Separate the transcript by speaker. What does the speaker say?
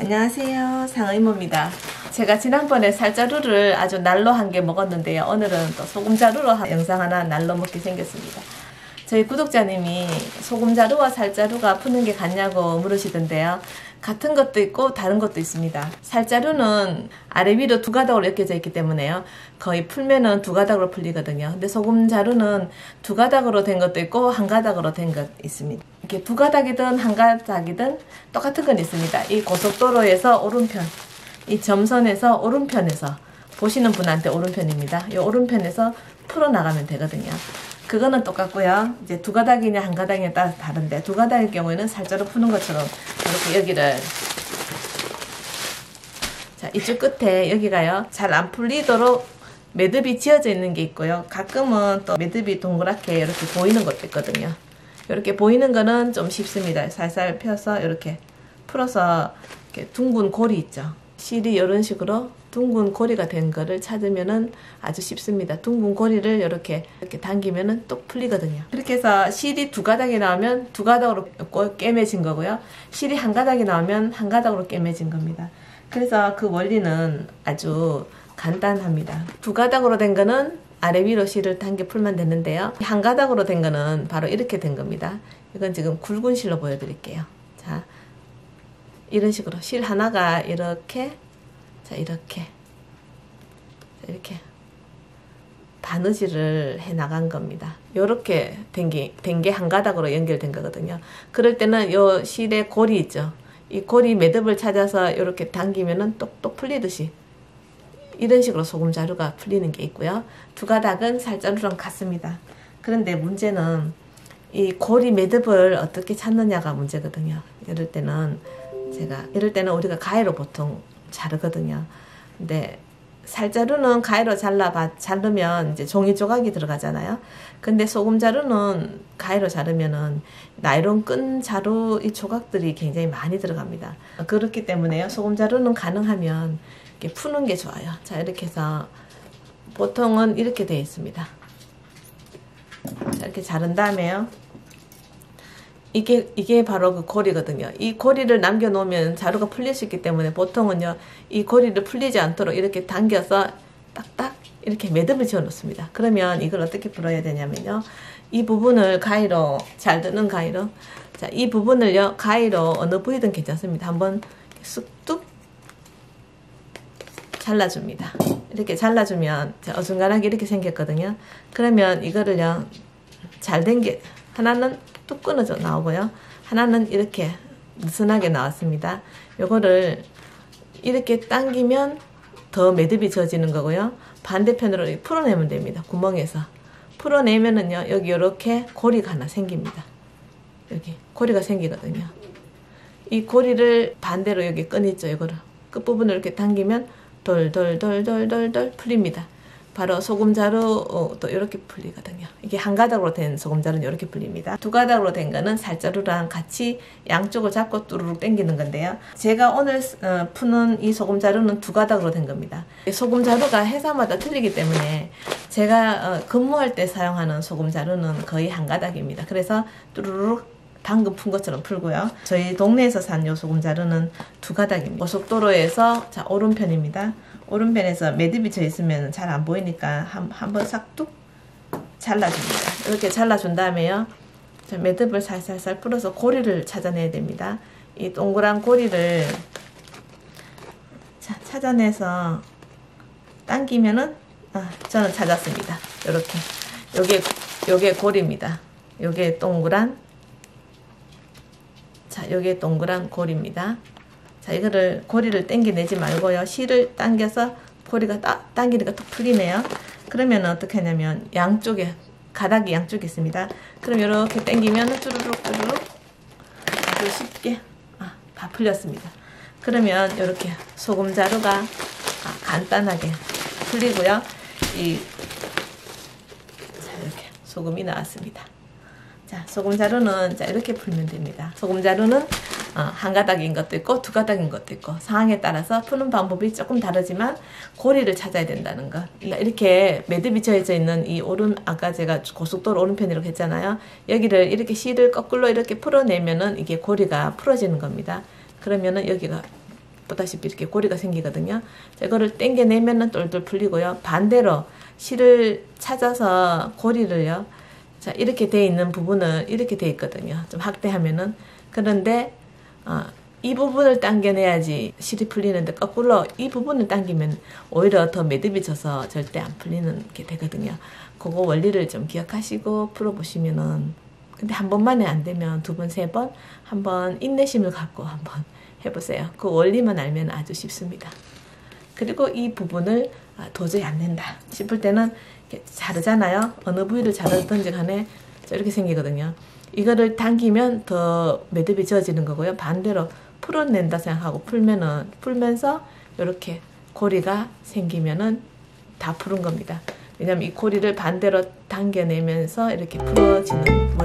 Speaker 1: 안녕하세요. 상의모입니다. 제가 지난번에 살자루를 아주 날로 한 개 먹었는데요. 오늘은 또 소금자루로 영상 하나 날로 먹게 생겼습니다. 저희 구독자님이 소금자루와 살자루가 푸는 게 같냐고 물으시던데요 같은 것도 있고 다른 것도 있습니다 살자루는 아래 위로 두 가닥으로 엮여져 있기 때문에요 거의 풀면은 두 가닥으로 풀리거든요 근데 소금 자루는 두 가닥으로 된 것도 있고 한 가닥으로 된 것 있습니다 이렇게 두 가닥이든 한 가닥이든 똑같은 건 있습니다. 이 고속도로에서 오른편, 이 점선에서 오른편에서 보시는 분한테 오른편입니다. 이 오른편에서 풀어나가면 되거든요. 그거는 똑같고요. 이제 두 가닥이냐 한 가닥이냐 따라 다른데 두 가닥일 경우에는 살자로 푸는 것처럼 이렇게 여기를 자 이쪽 끝에 여기가요. 잘 안 풀리도록 매듭이 지어져 있는 게 있고요. 가끔은 또 매듭이 동그랗게 이렇게 보이는 것도 있거든요. 이렇게 보이는 거는 좀 쉽습니다. 살살 펴서 이렇게 풀어서 이렇게 둥근 고리 있죠. 실이 이런 식으로 둥근 고리가 된 거를 찾으면은 아주 쉽습니다. 둥근 고리를 이렇게 이렇게 당기면은 또 풀리거든요. 그렇게 해서 실이 두 가닥이 나오면 두 가닥으로 깨매진 거고요. 실이 한 가닥이 나오면 한 가닥으로 깨매진 겁니다. 그래서 그 원리는 아주 간단합니다. 두 가닥으로 된 거는 아래 위로 실을 당겨 풀면 되는데요. 한 가닥으로 된 거는 바로 이렇게 된 겁니다. 이건 지금 굵은 실로 보여드릴게요. 자, 이런 식으로 실 하나가 이렇게 자 이렇게 이렇게 바느질을 해 나간 겁니다. 이렇게 된게된 게 한 가닥으로 연결된 거거든요. 그럴 때는 요 실의 고리 있죠. 이 고리 매듭을 찾아서 이렇게 당기면은 똑똑 풀리듯이 이런 식으로 소금 자루가 풀리는 게 있고요. 두 가닥은 살자루랑 같습니다. 그런데 문제는 이 고리 매듭을 어떻게 찾느냐가 문제거든요. 이럴 때는 제가 이럴 때는 우리가 가위로 보통 자르거든요. 근데 살자루는 가위로 잘라 자르면 이제 종이 조각이 들어가잖아요. 근데 소금 자루는 가위로 자르면은 나이론 끈 자루 이 조각들이 굉장히 많이 들어갑니다. 그렇기 때문에요. 소금 자루는 가능하면 이렇게 푸는 게 좋아요. 자 이렇게 해서 보통은 이렇게 되어 있습니다. 자, 이렇게 자른 다음에요. 이게 이게 바로 그 고리거든요. 이 고리를 남겨 놓으면 자루가 풀릴 수 있기 때문에 보통은요 이 고리를 풀리지 않도록 이렇게 당겨서 딱딱 이렇게 매듭을 지어 놓습니다. 그러면 이걸 어떻게 풀어야 되냐면요. 이 부분을 가위로 잘 드는 가위로 자 이 부분을요 가위로 어느 부위든 괜찮습니다. 한번 쑥뚝 잘라줍니다. 이렇게 잘라주면 어중간하게 이렇게 생겼거든요. 그러면 이거를요 잘된게 하나는 뚝 끊어져 나오고요. 하나는 이렇게 느슨하게 나왔습니다. 요거를 이렇게 당기면 더 매듭이 져지는 거고요. 반대편으로 풀어내면 됩니다. 구멍에서. 풀어내면은요, 여기 이렇게 고리가 하나 생깁니다. 여기 고리가 생기거든요. 이 고리를 반대로 여기 끈있죠, 이거를. 끝부분을 이렇게 당기면 돌돌돌돌돌돌 풀립니다. 바로 소금자루 어, 또 이렇게 풀리거든요. 이게 한 가닥으로 된 소금자루는 이렇게 풀립니다. 두 가닥으로 된 거는 살자루랑 같이 양쪽을 잡고 뚜루룩 당기는 건데요. 제가 오늘 어, 푸는 이 소금자루는 두 가닥으로 된 겁니다. 소금자루가 회사마다 틀리기 때문에 제가 어, 근무할 때 사용하는 소금자루는 거의 한 가닥입니다. 그래서 뚜루룩 방금 푼 것처럼 풀고요. 저희 동네에서 산 요 소금자루는 두 가닥입니다. 고속도로에서 자 오른편입니다. 오른편에서 매듭이 져 있으면 잘 안 보이니까 한, 한번 싹둑 잘라줍니다. 이렇게 잘라준 다음에요. 자, 매듭을 살살살 풀어서 고리를 찾아내야 됩니다. 이 동그란 고리를 자, 찾아내서 당기면은 아, 저는 찾았습니다. 이렇게 요게 요게 고리입니다. 요게 동그란 자, 요게 동그란 고리입니다. 자, 이거를 고리를 당겨내지 말고요. 실을 당겨서 고리가 딱 당기니까 또 풀리네요. 그러면 어떻게 하냐면 양쪽에 가닥이 양쪽에 있습니다. 그럼 이렇게 당기면 쭈르륵 쭈르륵 아주 쉽게 아, 다 풀렸습니다. 그러면 이렇게 소금 자루가 아, 간단하게 풀리고요. 이 자, 이렇게 소금이 나왔습니다. 자, 소금 자루는 자 이렇게 풀면 됩니다. 소금 자루는 어, 한 가닥인 것도 있고 두 가닥인 것도 있고 상황에 따라서 푸는 방법이 조금 다르지만 고리를 찾아야 된다는 것 이렇게 매듭이 져져 있는 이 오른 아까 제가 고속도로 오른편이라고 했잖아요 여기를 이렇게 실을 거꾸로 이렇게 풀어내면은 이게 고리가 풀어지는 겁니다 그러면은 여기가 보다시피 이렇게 고리가 생기거든요. 자, 이거를 당겨내면은 똘똘 풀리고요. 반대로 실을 찾아서 고리를요. 자, 이렇게 돼 있는 부분은 이렇게 돼 있거든요. 좀 확대하면은. 그런데, 어, 이 부분을 당겨내야지 실이 풀리는데 거꾸로 이 부분을 당기면 오히려 더 매듭이 져서 절대 안 풀리는 게 되거든요. 그거 원리를 좀 기억하시고 풀어보시면은 근데 한 번만에 안 되면 두 번, 세 번, 한 번 인내심을 갖고 한번 해보세요. 그 원리만 알면 아주 쉽습니다. 그리고 이 부분을 아, 도저히 안 된다 싶을 때는 자르잖아요. 어느 부위를 자르든지 간에 이렇게 생기거든요. 이거를 당기면 더 매듭이 지어지는 거고요. 반대로 풀어낸다 생각하고 풀면은 풀면서 이렇게 고리가 생기면은 다 푸른 겁니다. 왜냐면 이 고리를 반대로 당겨내면서 이렇게 풀어지는